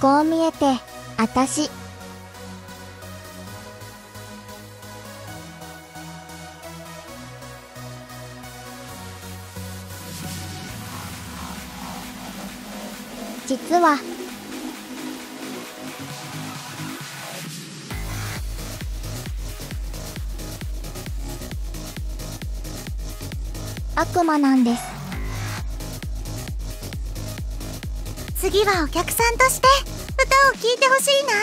こう見えてあたし。実は悪魔なんです。次はお客さんとして歌を聴いてほしいな。